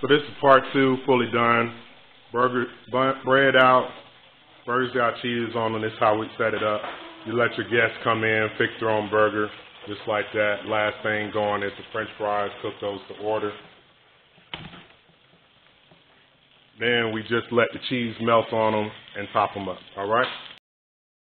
So this is part two, fully done. Burger, bun, bread out, burgers got cheese on them. This is how we set it up. You let your guests come in, pick their own burger, just like that. Last thing going is the french fries, cook those to order. Then we just let the cheese melt on them and top them up, all right?